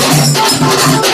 Let's go.